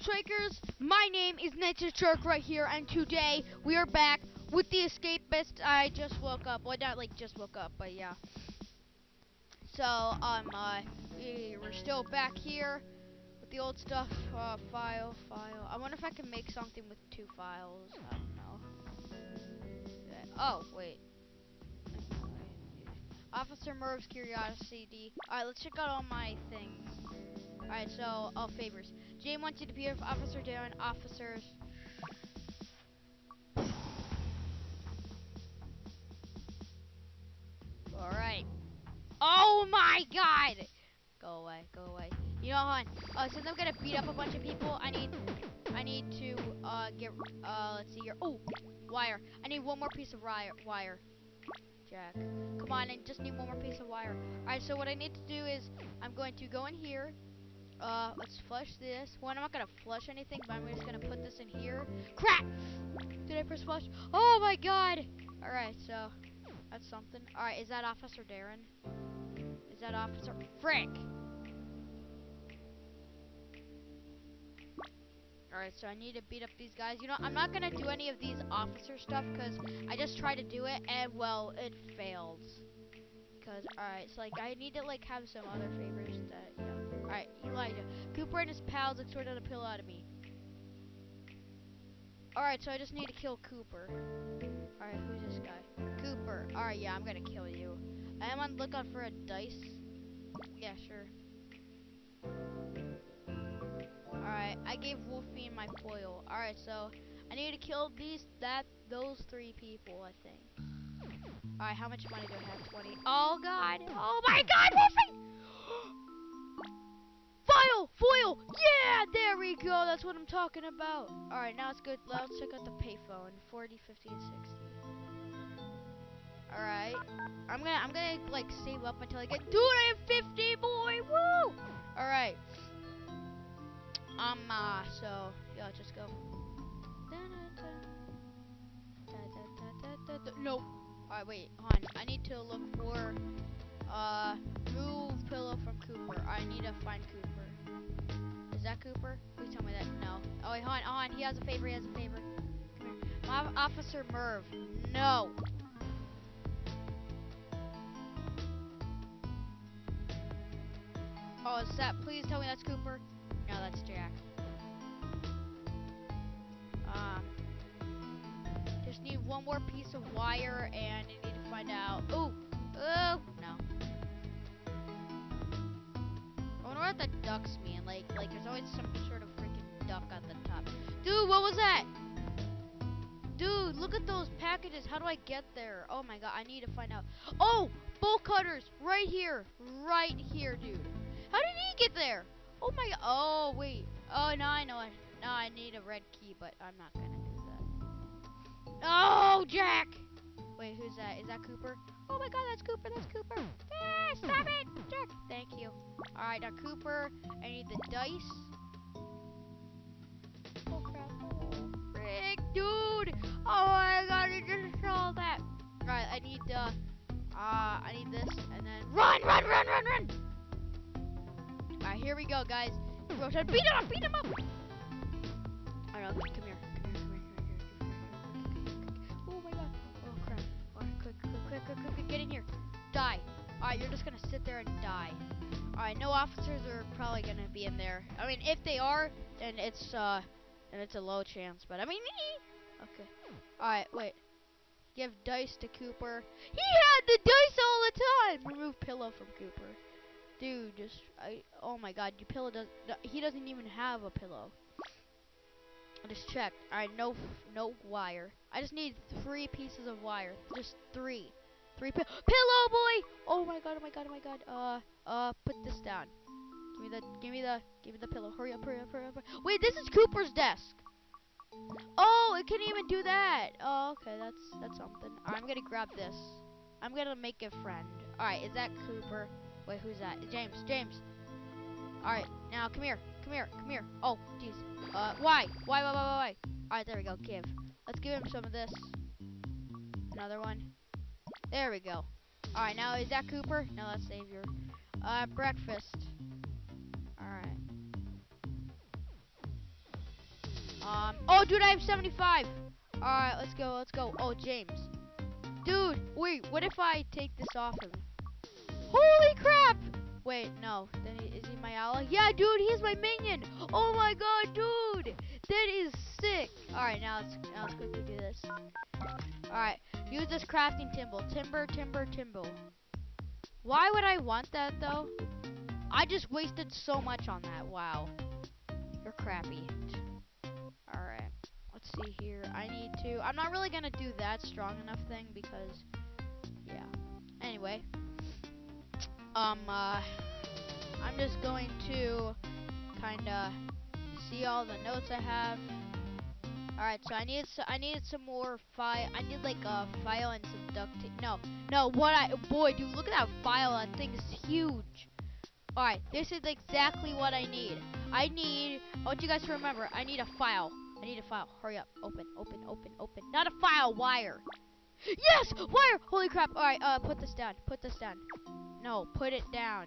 up? My name is NightStrike Shark right here, and today we are back with the Escapist. I just woke up. Well, not like just woke up, but yeah. So, um, uh, we, we're still back here with the old stuff. Uh, file, file. I wonder if I can make something with two files. I don't know. Oh, wait. Officer Merv's Curiosity. Alright, let's check out all my things. Alright, so, all favors. Jane wants you to be with Officer Darren, officers. Alright. Oh my god! Go away, go away. You know, hon, uh, since I'm gonna beat up a bunch of people, I need, I need to, uh, get, uh, let's see here. Oh, wire. I need one more piece of wire. wire. Jack. Come on, I just need one more piece of wire. Alright, so what I need to do is, I'm going to go in here, uh, let's flush this. Well, I'm not gonna flush anything, but I'm just gonna put this in here. Crap! Did I press flush? Oh my god! Alright, so, that's something. Alright, is that Officer Darren? Is that Officer... Frick! Alright, so I need to beat up these guys. You know, I'm not gonna do any of these officer stuff, because I just tried to do it, and, well, it failed. Because, alright, so, like, I need to, like, have some other favors Elijah. Cooper and his pals extorted a pill out of me. Alright, so I just need to kill Cooper. Alright, who's this guy? Cooper. Alright, yeah, I'm gonna kill you. I am on lookout for a dice. Yeah, sure. Alright, I gave Wolfie my foil. Alright, so I need to kill these that those three people, I think. Alright, how much money do I have? 20. Oh god! Oh my god, Wolfie! Foil! Foil! Yeah! There we go. That's what I'm talking about. Alright, now it's good. Let's check out the payphone. 40, 50, and 60. Alright. I'm gonna I'm gonna like save up until I get Dude, I have 50 boy! Woo! Alright. Um uh, so yeah, let's just go. Nope. Alright, wait, hon. I need to look for uh move pillow from Cooper. I need to find Cooper. Is that Cooper? Please tell me that. No. Oh, wait, hold on, hold on. He has a favor. He has a favor. My Officer Merv. No. Oh, is that? Please tell me that's Cooper. No, that's Jack. Um, just need one more piece of wire, and I need to find out. Oh, oh, what the ducks mean. Like, like there's always some sort of freaking duck on the top. Dude, what was that? Dude, look at those packages. How do I get there? Oh my god, I need to find out. Oh, bolt cutters, right here, right here, dude. How did he get there? Oh my, oh wait. Oh, now I know. Now I need a red key, but I'm not gonna do that. Oh, Jack! Who's that? Is that Cooper? Oh my god, that's Cooper, that's Cooper. Ah, stop it, Jack. Thank you. Alright, now Cooper, I need the dice. Oh crap. Frick, dude. Oh my god, I just saw that. Alright, I need the, uh, I need this, and then run, run, run, run, run. Alright, here we go, guys. Beat him up, beat him up. Come here, come here, quick, quick, quick, get in here. Die. Alright, you're just gonna sit there and die. Alright, no officers are probably gonna be in there. I mean, if they are, then it's, uh, then it's a low chance. But I mean, okay. Alright, wait. Give dice to Cooper. He had the dice all the time! Remove pillow from Cooper. Dude, just I. Oh my God, your pillow does. He doesn't even have a pillow. I just checked. All right, no, no wire. I just need three pieces of wire. Just three, three pi pillow boy. Oh my God, oh my God, oh my God. Uh, uh, put this down. Give me the, give me the, give me the pillow. Hurry up, hurry up, hurry up. Wait, this is Cooper's desk. Oh, it can even do that. Oh, okay, that's that's something. All right, I'm gonna grab this. I'm gonna make a friend. All right, is that Cooper? Wait, who's that? James, James. Alright, now come here. Come here, come here. Oh, jeez. Uh, why? Why, why, why, why, why? Alright, there we go. Give. Let's give him some of this. Another one. There we go. Alright, now is that Cooper? No, that's Xavier. Uh, breakfast. Alright. Um, oh, dude, I have 75. All right, let's go, let's go. Oh, James. Dude, wait, what if I take this off him? Holy crap! Wait, no. Then he, is he my ally? Yeah, dude, he's my minion. Oh my god, dude. That is sick. All right, now let's now let's quickly do this. All right, use this crafting timber, timber, timber, timber. Why would I want that though? I just wasted so much on that. Wow, you're crappy. All right, let's see here. I need to. I'm not really gonna do that strong enough thing because, yeah. Anyway, um, uh, I'm just going to kind of see all the notes I have. All right, so I need so I needed some more file. I need like a file and some duct tape. No, no. What I boy, dude, look at that file. That thing is huge. All right, this is exactly what I need. I need. I want you guys to remember. I need a file. I need a file. Hurry up. Open, open, open, open. Not a file. Wire. Yes, wire. Holy crap. All right, uh, put this down. Put this down. No, put it down.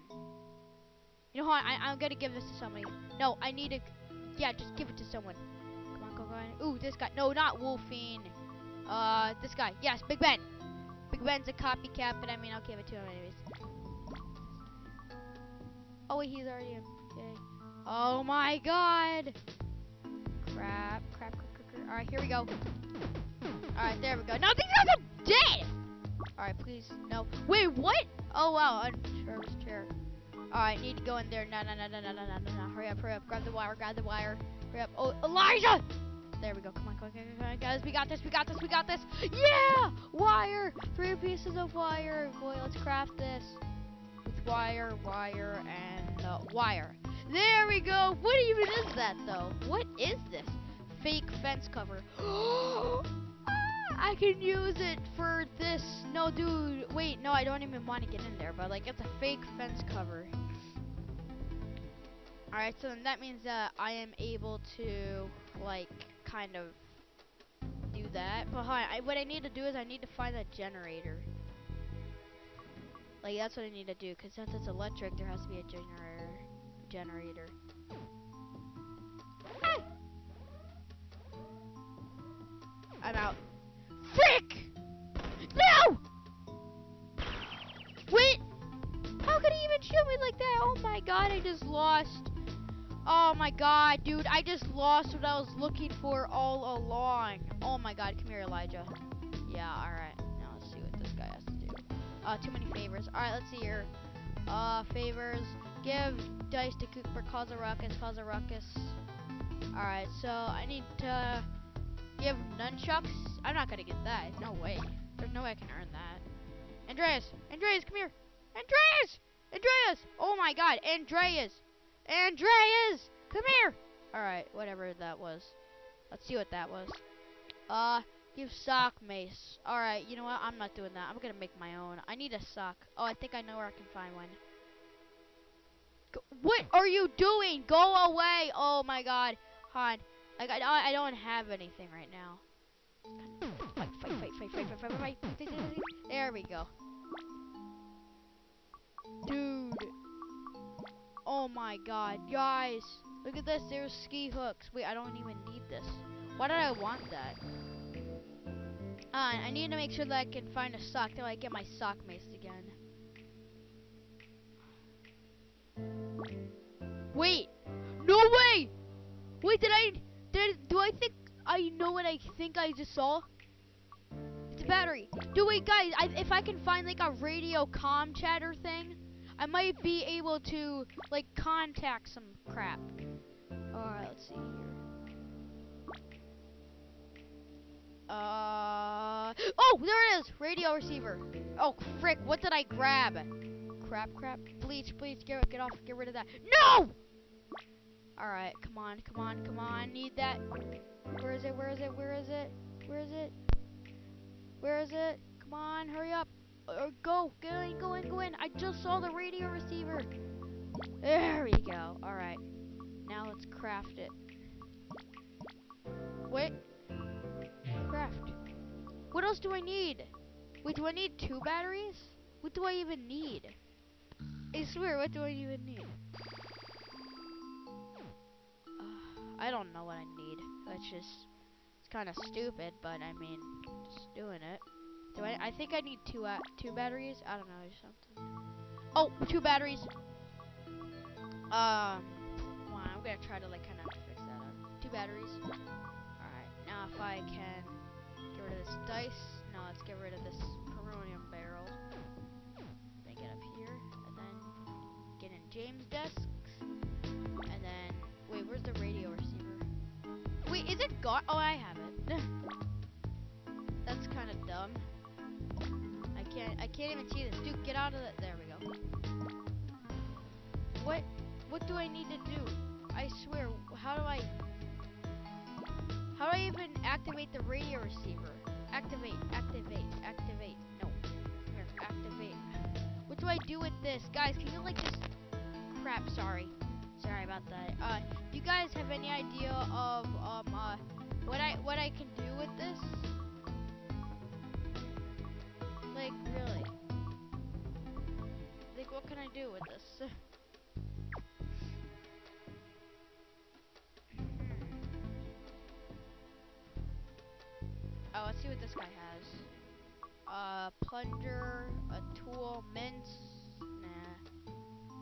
You know what? I, I'm gonna give this to somebody. No, I need to. Yeah, just give it to someone. Coraline. Ooh, this guy. No, not Wolfine. Uh, this guy. Yes, Big Ben. Big Ben's a copycat, but I mean, I'll give it to him anyways. Oh, wait, he's already in. Okay. Oh my god. Crap, crap, crap, crap, crap. Alright, here we go. Alright, there we go. No, these guys are dead! Alright, please, no. Wait, what? Oh, wow, unserved chair. Alright, need to go in there. No, no, no, no, no, no, no, no. Hurry up, hurry up. Grab the wire, grab the wire. Hurry up. Oh, Elijah! There we go. Come on, come on, come on, guys. We got this, we got this, we got this. Yeah! Wire! Three pieces of wire. Boy, let's craft this. With wire, wire, and uh, wire. There we go. What even is that, though? What is this? Fake fence cover. I can use it for this. No, dude. Wait, no, I don't even want to get in there. But, like, it's a fake fence cover. Alright, so then that means that I am able to, like, kind of do that. But hi, I, what I need to do is I need to find a generator. Like, that's what I need to do. Because since it's electric, there has to be a generator. Generator. Ah! I'm out. Frick! No! Wait! How could he even shoot me like that? Oh my god, I just lost. Oh my god, dude, I just lost what I was looking for all along. Oh my god, come here, Elijah. Yeah, alright. Now let's see what this guy has to do. Uh, too many favors. Alright, let's see here. Uh, favors. Give dice to Cooper, cause a ruckus, cause a ruckus. Alright, so I need to give nunchucks. I'm not gonna get that. No way. There's no way I can earn that. Andreas! Andreas, come here! Andreas! Andreas! Oh my god, Andreas! Andreas! Come here! Alright, whatever that was. Let's see what that was. Uh, give sock mace. Alright, you know what? I'm not doing that. I'm gonna make my own. I need a sock. Oh, I think I know where I can find one. Go what are you doing? Go away! Oh my god. Han. Like, I, I don't have anything right now. Fight, fight, fight, fight, fight, fight, fight, fight. There we go. Dude. Oh my god. Guys, look at this. There's ski hooks. Wait, I don't even need this. Why did I want that? Uh, I need to make sure that I can find a sock till I get my sock mace again. Wait! No way! Wait, did I... Did, do I think I know what I think I just saw? It's a battery. Do wait, guys. I, if I can find like a radio com chatter thing, I might be able to like contact some crap. All right, let's see here. Uh oh, there it is. Radio receiver. Oh frick! What did I grab? Crap, crap. Bleach, bleach. Get get off. Get rid of that. No! Alright, come on, come on, come on. Need that. Where is it? Where is it? Where is it? Where is it? Where is it? Come on, hurry up. Uh, go, go in, go in, go in. I just saw the radio receiver. There we go. Alright. Now let's craft it. Wait. Craft. What else do I need? Wait, do I need two batteries? What do I even need? I swear, what do I even need? I don't know what I need. Which just, it's kind of stupid, but I mean, just doing it. Do I? I think I need two uh, two batteries. I don't know something. Oh, two batteries. Um, I'm gonna try to like kind of fix that up. Two batteries. All right. Now if I can get rid of this dice. No, let's get rid of this coronium barrel. Then get up here, and then get in James' desks, and then wait, where's the radio receiver? Wait, is it gone? Oh, I have it. That's kind of dumb. I can't. I can't even see this. Dude, get out of the. There we go. What? What do I need to do? I swear. How do I? How do I even activate the radio receiver? Activate. Activate. Activate. No. Here. Activate. What do I do with this, guys? Can you like just? Crap. Sorry. Sorry about that. Uh, do you guys have any idea of um uh what I what I can do with this? Like really? Like what can I do with this? oh, let's see what this guy has. Uh, plunger, a tool, mince. Nah.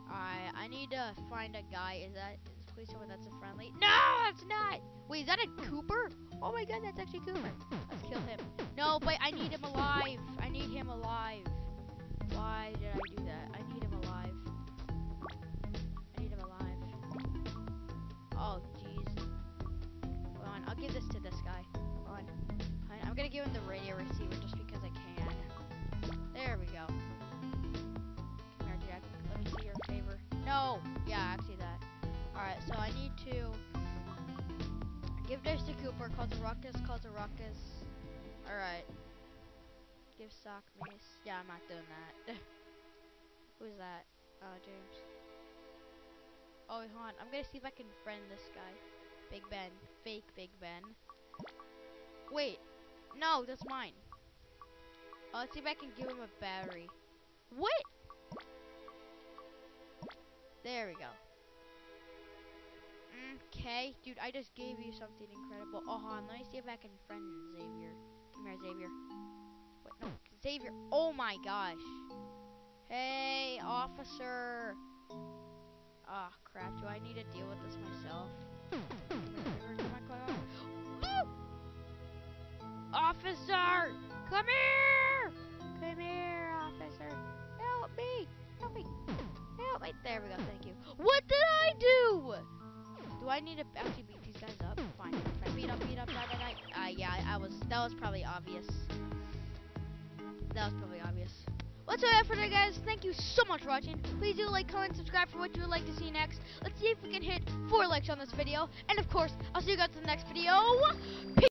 Alright, I need to find a guy. Is that... please tell me that's a friendly? No, it's not. Wait, is that a Cooper? Oh my God, that's actually Cooper. Let's kill him. No, but I need him alive. I need him alive. Cause a ruckus, cause a ruckus. Alright. Give sock mace. Yeah, I'm not doing that. Who's that? Oh, James. Oh, wait, hold on. I'm gonna see if I can friend this guy. Big Ben. Fake Big Ben. Wait. No, that's mine. Oh, let's see if I can give him a battery. What? There we go. Okay, dude, I just gave you something incredible. Oh, on, let me see if I can friend Xavier. Come here, Xavier. Wait, no, Xavier. Oh my gosh. Hey, officer. Ah, crap. Do I need to deal with this myself? Officer! Come here! Come here, officer. Help me! Help me! Help me! There we go, thank you. What did I do? Do I need to actually beat these guys up? Fine, fine. Beat up, beat up, die, die, die. Uh, yeah, I, I was, that was probably obvious. That was probably obvious. What's up for today, guys? Thank you so much for watching. Please do like, comment, subscribe for what you would like to see next. Let's see if we can hit four likes on this video. And of course, I'll see you guys in the next video. Peace.